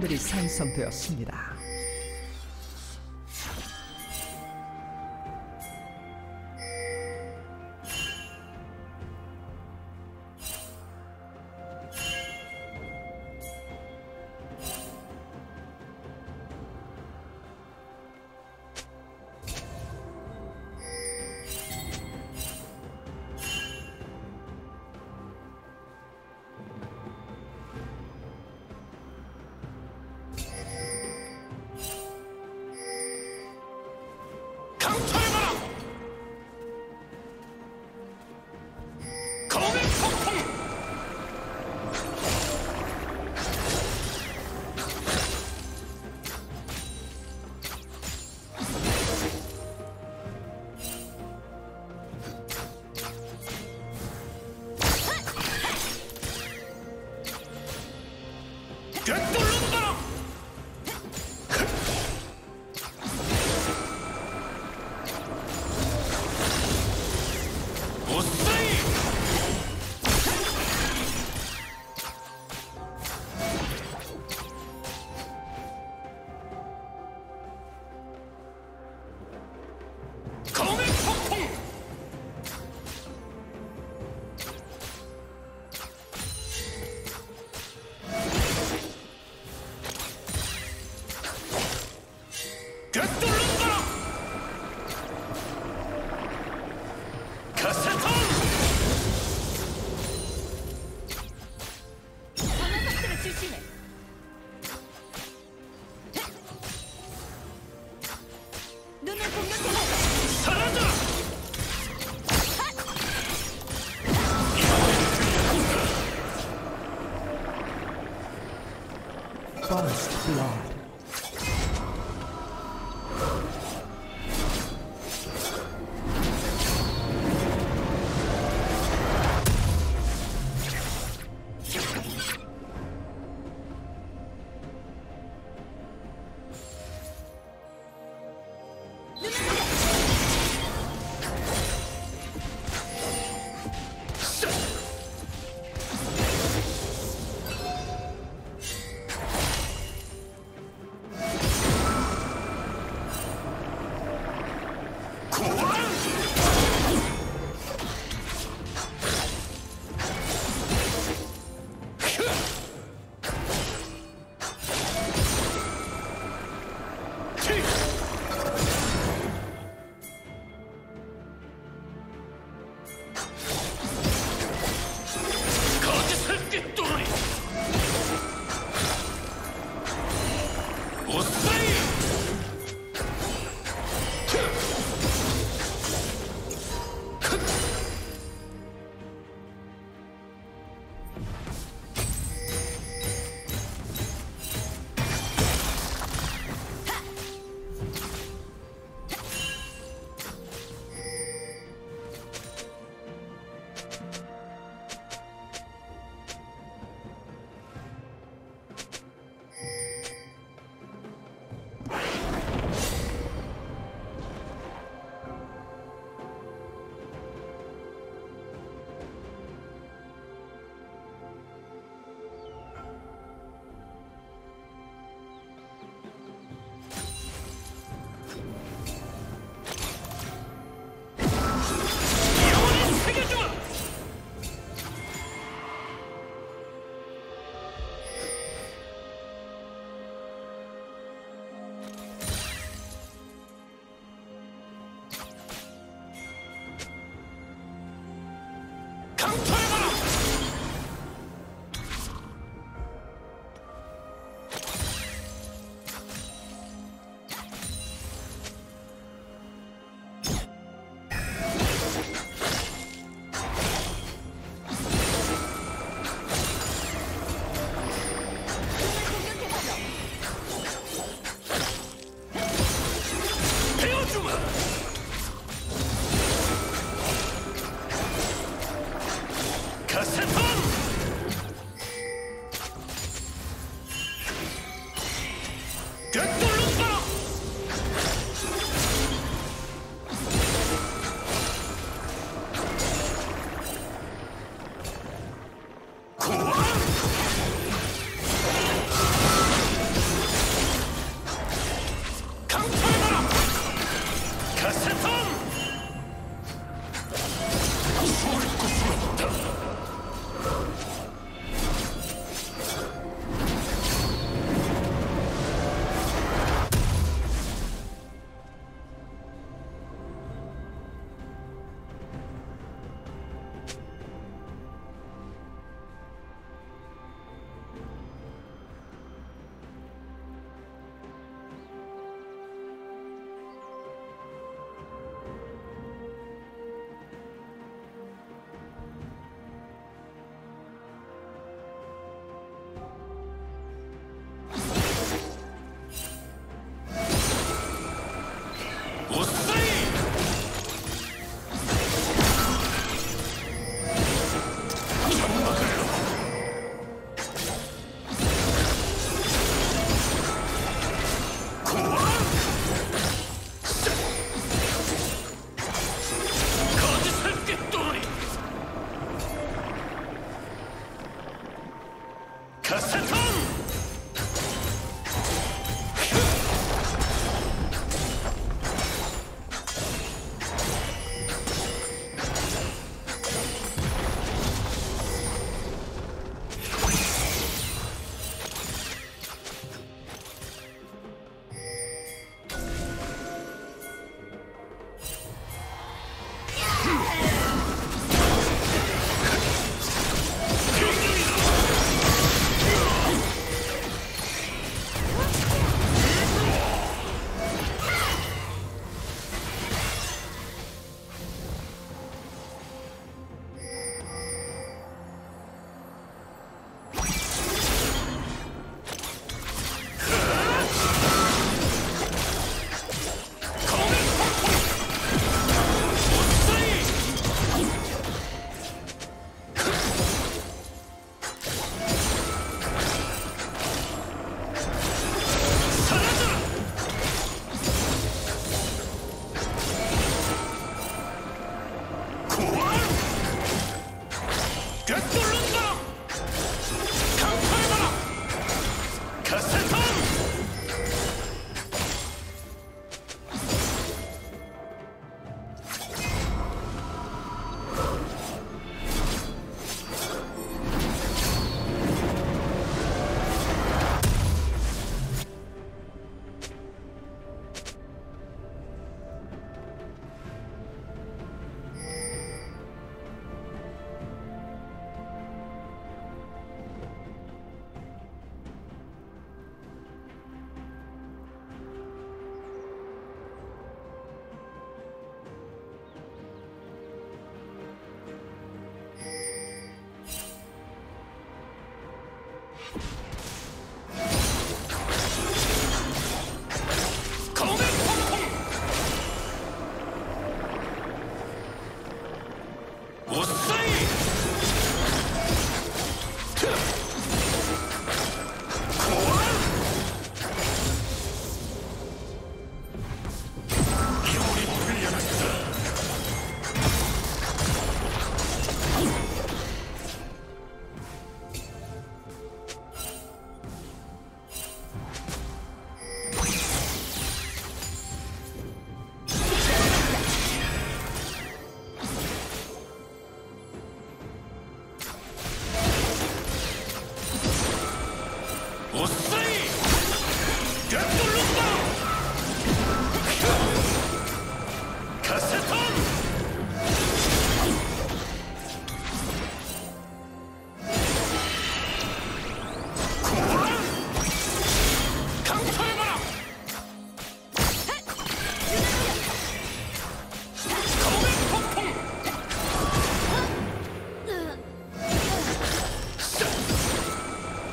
미니언들이 생성되었습니다. Get the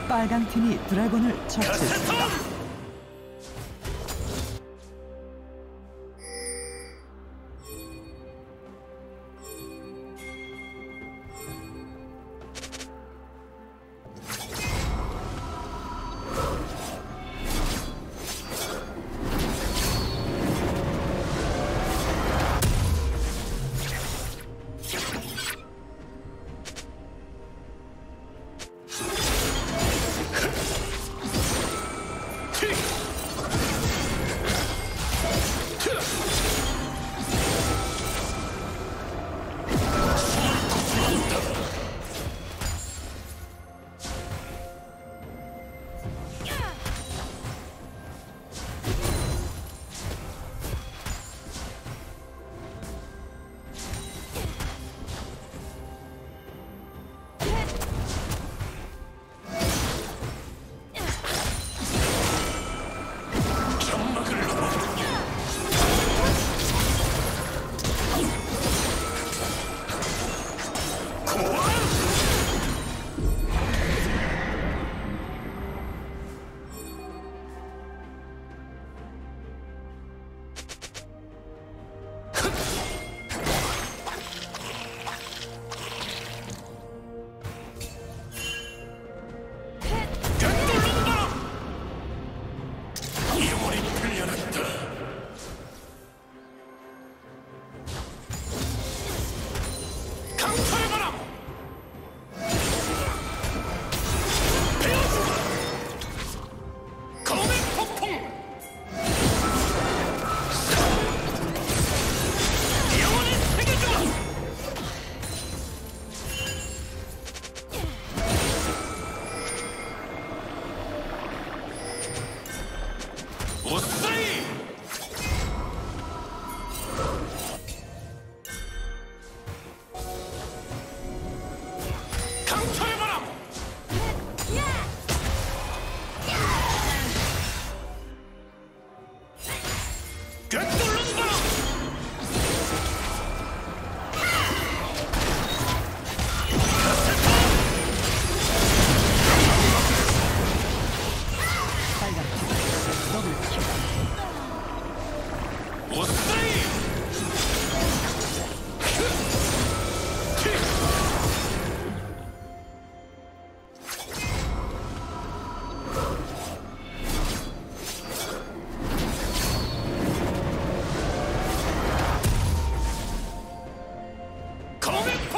빨강 팀이 드래곤을 처치했습니다.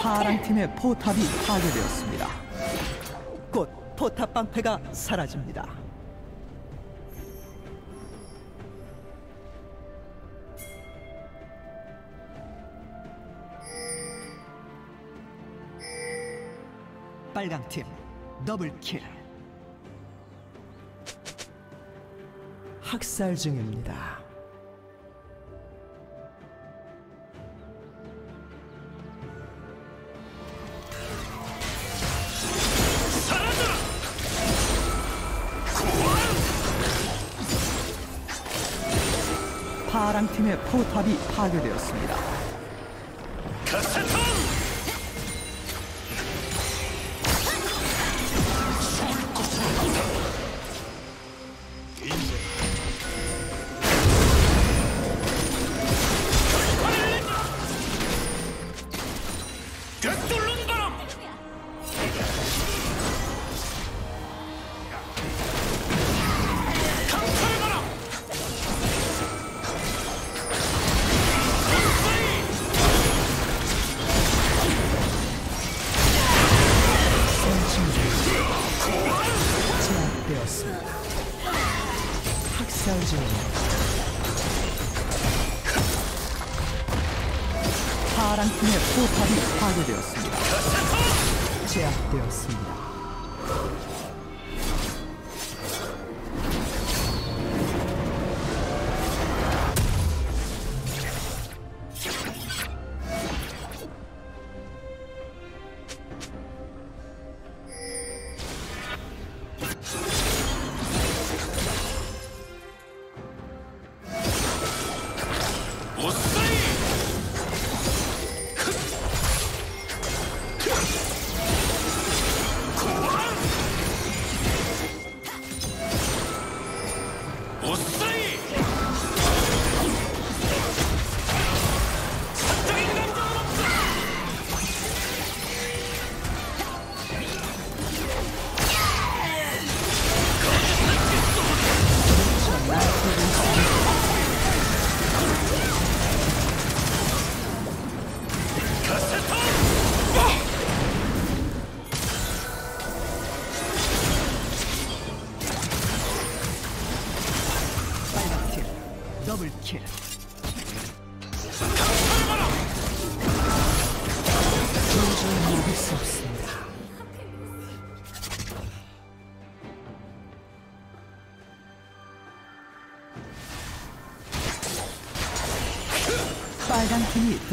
파랑 팀의 포탑이 파괴되었습니다. 곧 포탑 방패가 사라집니다. 빨강 팀 더블킬. 학살 중입니다. 파랑 팀의 포탑이 파괴되었습니다.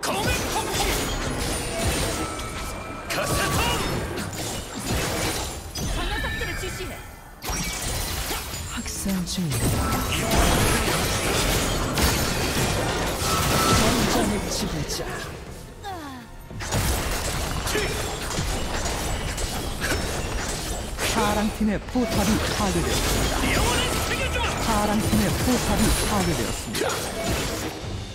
검의 폭풍! 카세톤! 저 녀석들을 주시해. 학살 중입니다. 전장의 지배자. 파랑 팀의 포탑이 파괴되었습니다. 영원히 새겨주마! 파랑 팀의 포탑이 파괴되었습니다.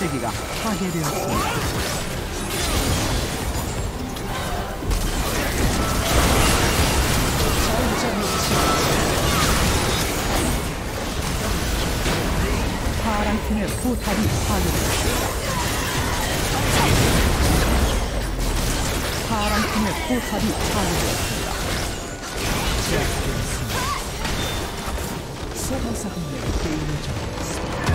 억제기가 파괴되었습니다. 파랑 팀의 포탑이 파괴되었습니다. 파랑 팀의 포탑이 파괴되었습니다. 제압되었습니다. 한명 게임을 접었습니다.